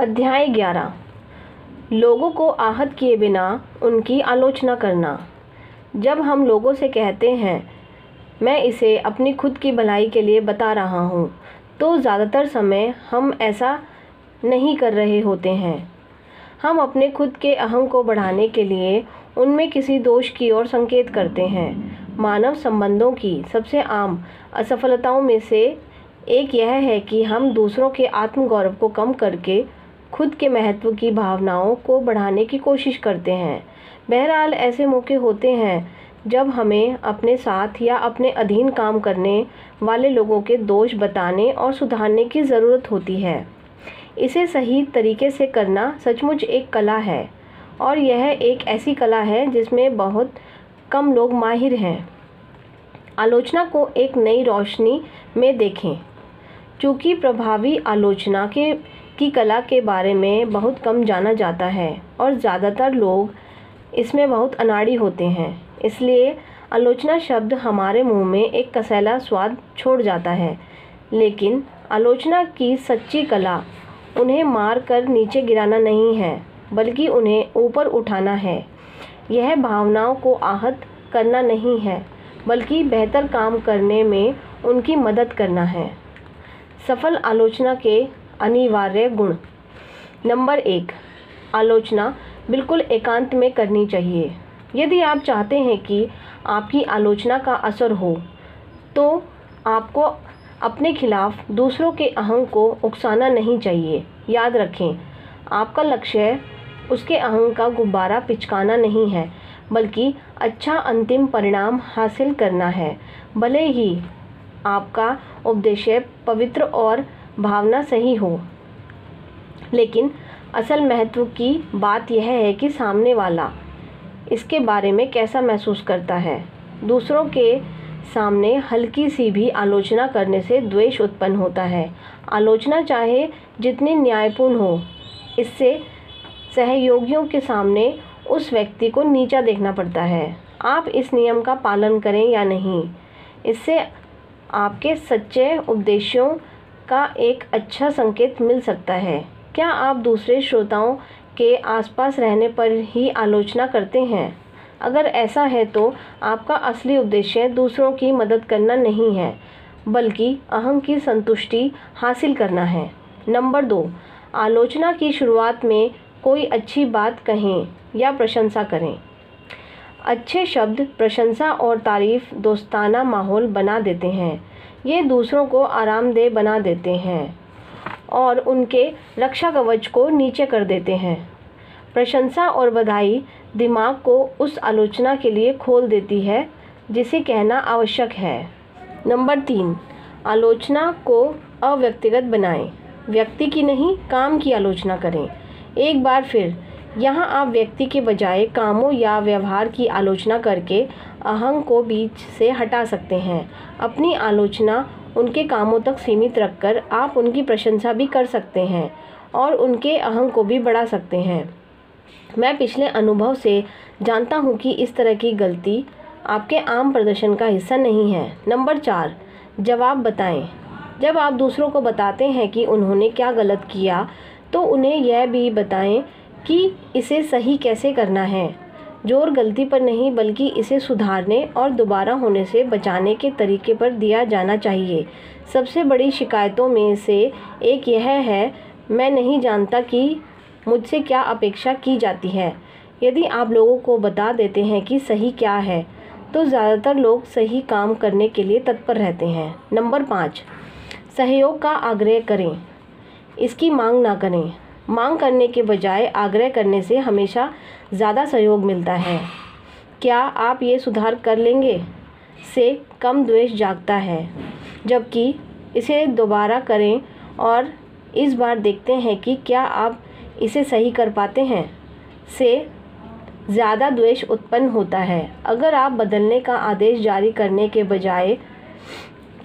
अध्याय ग्यारह। लोगों को आहत किए बिना उनकी आलोचना करना। जब हम लोगों से कहते हैं, मैं इसे अपनी खुद की भलाई के लिए बता रहा हूँ तो ज़्यादातर समय हम ऐसा नहीं कर रहे होते हैं। हम अपने खुद के अहम को बढ़ाने के लिए उनमें किसी दोष की ओर संकेत करते हैं। मानव संबंधों की सबसे आम असफलताओं में से एक यह है कि हम दूसरों के आत्मगौरव को कम करके खुद के महत्व की भावनाओं को बढ़ाने की कोशिश करते हैं। बहरहाल, ऐसे मौके होते हैं जब हमें अपने साथ या अपने अधीन काम करने वाले लोगों के दोष बताने और सुधारने की ज़रूरत होती है। इसे सही तरीके से करना सचमुच एक कला है और यह एक ऐसी कला है जिसमें बहुत कम लोग माहिर हैं। आलोचना को एक नई रोशनी में देखें। चूँकि प्रभावी आलोचना के की कला के बारे में बहुत कम जाना जाता है और ज़्यादातर लोग इसमें बहुत अनाड़ी होते हैं। इसलिए आलोचना शब्द हमारे मुँह में एक कसैला स्वाद छोड़ जाता है। लेकिन आलोचना की सच्ची कला उन्हें मार कर नीचे गिराना नहीं है, बल्कि उन्हें ऊपर उठाना है। यह भावनाओं को आहत करना नहीं है, बल्कि बेहतर काम करने में उनकी मदद करना है। सफल आलोचना के अनिवार्य गुण। नंबर एक, आलोचना बिल्कुल एकांत में करनी चाहिए। यदि आप चाहते हैं कि आपकी आलोचना का असर हो तो आपको अपने खिलाफ दूसरों के अहंग को उकसाना नहीं चाहिए। याद रखें, आपका लक्ष्य उसके अहंग का गुब्बारा पिचकाना नहीं है, बल्कि अच्छा अंतिम परिणाम हासिल करना है। भले ही आपका उपदेश्य पवित्र और भावना सही हो। लेकिन असल महत्व की बात यह है कि सामने वाला इसके बारे में कैसा महसूस करता है। दूसरों के सामने हल्की सी भी आलोचना करने से द्वेष उत्पन्न होता है। आलोचना चाहे जितनी न्यायपूर्ण हो, इससे सहयोगियों के सामने उस व्यक्ति को नीचा देखना पड़ता है। आप इस नियम का पालन करें या नहीं, इससे आपके सच्चे उद्देश्यों का एक अच्छा संकेत मिल सकता है। क्या आप दूसरे श्रोताओं के आसपास रहने पर ही आलोचना करते हैं? अगर ऐसा है तो आपका असली उद्देश्य दूसरों की मदद करना नहीं है, बल्कि अहम की संतुष्टि हासिल करना है। नंबर दो, आलोचना की शुरुआत में कोई अच्छी बात कहें या प्रशंसा करें। अच्छे शब्द प्रशंसा और तारीफ़ दोस्ताना माहौल बना देते हैं। ये दूसरों को आरामदेह बना देते हैं और उनके रक्षा कवच को नीचे कर देते हैं। प्रशंसा और बधाई दिमाग को उस आलोचना के लिए खोल देती है, जिसे कहना आवश्यक है। नंबर तीन, आलोचना को अव्यक्तिगत बनाएँ। व्यक्ति की नहीं, काम की आलोचना करें। एक बार फिर, यहाँ आप व्यक्ति के बजाय कामों या व्यवहार की आलोचना करके अहंग को बीच से हटा सकते हैं। अपनी आलोचना उनके कामों तक सीमित रखकर आप उनकी प्रशंसा भी कर सकते हैं और उनके अहंग को भी बढ़ा सकते हैं। मैं पिछले अनुभव से जानता हूँ कि इस तरह की गलती आपके आम प्रदर्शन का हिस्सा नहीं है। नंबर चार, जवाब बताएँ। जब आप दूसरों को बताते हैं कि उन्होंने क्या गलत किया तो उन्हें यह भी बताएँ कि इसे सही कैसे करना है। ज़ोर गलती पर नहीं, बल्कि इसे सुधारने और दोबारा होने से बचाने के तरीके पर दिया जाना चाहिए। सबसे बड़ी शिकायतों में से एक यह है, मैं नहीं जानता कि मुझसे क्या अपेक्षा की जाती है। यदि आप लोगों को बता देते हैं कि सही क्या है तो ज़्यादातर लोग सही काम करने के लिए तत्पर रहते हैं। नंबर पाँच, सहयोग का आग्रह करें। इसकी मांग ना करें। मांग करने के बजाय आग्रह करने से हमेशा ज़्यादा सहयोग मिलता है। क्या आप ये सुधार कर लेंगे? से कम द्वेष जागता है, जबकि इसे दोबारा करें और इस बार देखते हैं कि क्या आप इसे सही कर पाते हैं। से ज़्यादा द्वेष उत्पन्न होता है। अगर आप बदलने का आदेश जारी करने के बजाय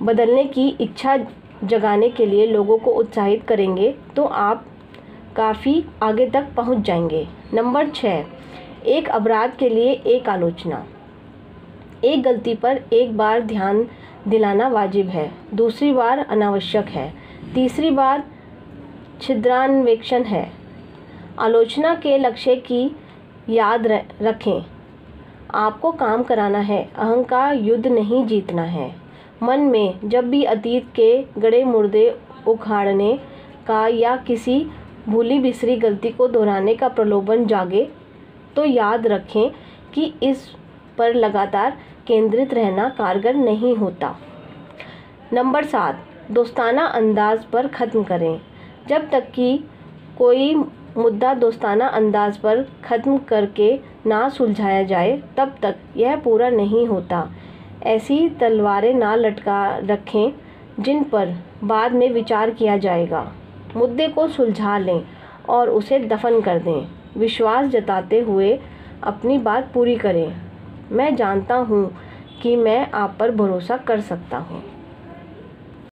बदलने की इच्छा जगाने के लिए लोगों को उत्साहित करेंगे तो आप काफ़ी आगे तक पहुँच जाएँगे। नंबर छः एक अपराध के लिए एक आलोचना। एक गलती पर एक बार ध्यान दिलाना वाजिब है। दूसरी बार अनावश्यक है। तीसरी बार छिद्रान्वेक्षण है। आलोचना के लक्ष्य की याद रखें। आपको काम कराना है। अहंकार युद्ध नहीं जीतना है। मन में जब भी अतीत के गड़े मुर्दे उखाड़ने का या किसी भूली बिसरी गलती को दोहराने का प्रलोभन जागे तो याद रखें कि इस पर लगातार केंद्रित रहना कारगर नहीं होता। नंबर सात, दोस्ताना अंदाज पर ख़त्म करें। जब तक कि कोई मुद्दा दोस्ताना अंदाज पर ख़त्म करके ना सुलझाया जाए, तब तक यह पूरा नहीं होता। ऐसी तलवारें ना लटका रखें जिन पर बाद में विचार किया जाएगा। मुद्दे को सुलझा लें और उसे दफन कर दें। विश्वास जताते हुए अपनी बात पूरी करें। मैं जानता हूँ कि मैं आप पर भरोसा कर सकता हूँ।